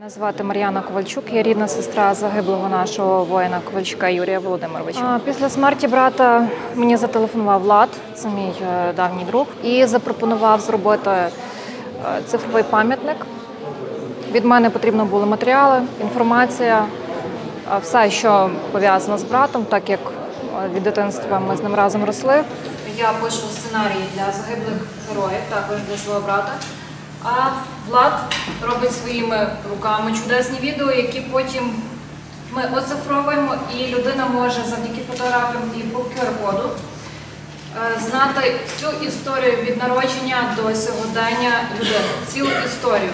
Мене звати Мар'яна Ковальчук, я рідна сестра загиблого нашого воїна Ковальчука Юрія Володимировича. Після смерті брата мені зателефонував Влад, це мій е, давній друг, і запропонував зробити е, цифровий пам'ятник. Від мене потрібно були матеріали, інформація, все, що пов'язано з братом, так як е, від дитинства ми з ним разом росли. Я пишу сценарії для загиблих героїв, також для свого брата. А Влад робить своїми руками чудесні відео, які потім ми оцифровуємо, і людина може завдяки фотографіям і по QR-коду е, знати всю історію від народження до сьогодення людини, цілу історію,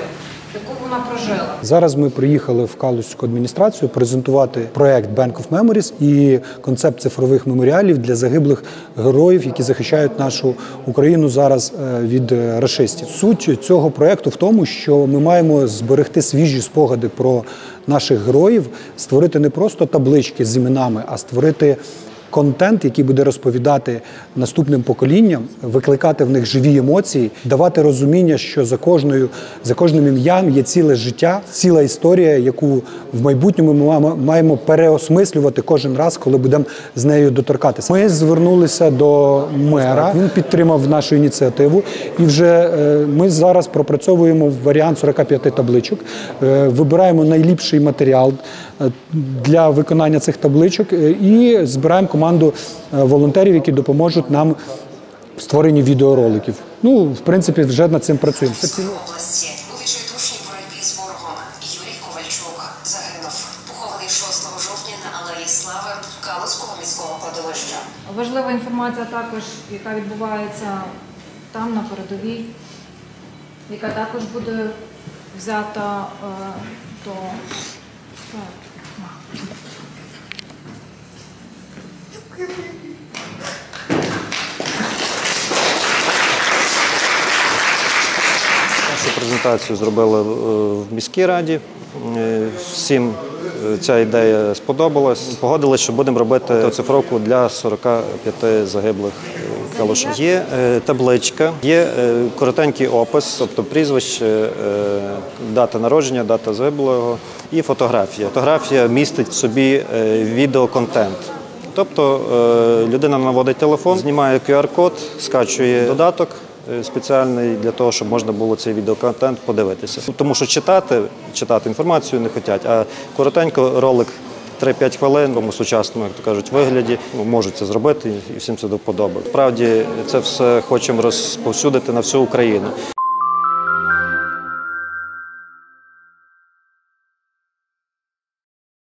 яку вона прожила. Зараз ми приїхали в Калузьку адміністрацію презентувати проект Bank of Memories і концепт цифрових меморіалів для загиблих героїв, які захищають нашу Україну зараз е, від е, рашистів. Суть цього проекту в тому, що ми маємо зберегти свіжі спогади про наших героїв, створити не просто таблички з іменами, а створити. Контент, який буде розповідати наступним поколінням, викликати в них живі емоції, давати розуміння, що за кожною за кожним ім'ям є ціле життя, ціла історія, яку в майбутньому ми маємо- маємо переосмислювати кожен раз, коли будемо з нею доторкатися. Ми звернулися до мера. Він підтримав нашу ініціативу, і вже е, ми зараз пропрацьовуємо варіант 45 табличок. Е, Вибираємо найліпший матеріал е, для виконання цих табличок і збираємо команду е, волонтерів, які допоможуть нам в створенні відеороликів. Ну, в принципі, вже над цим працюємо. Це області у відчайдушній боротьбі з ворогом Юрій Ковальчук загинув, похований 6 жовтня на Алеї Слави Калузького міського кладовища. Важлива інформація також, яка відбувається там на передовій, яка також буде взята е, до. Так. Нашу презентацію зробили е, в міській раді. Е, Всім е, ця ідея сподобалась. Погодились, що будемо робити оцифровку для 45 загиблих калушів. Є табличка, є коротенький опис, тобто прізвище, дата народження, дата загиблого і фотографія. Фотографія містить в собі відеоконтент. Тобто е, людина наводить телефон, знімає QR-код, скачує додаток е, спеціальний для того, щоб можна було цей відеоконтент подивитися. Тому що читати, читати інформацію не хочуть, а коротенько ролик 3-5 хвилин тому сучасному, як то кажуть, вигляді ну, можуть це зробити і всім це до. Справді це все хочемо розповсюдити на всю Україну.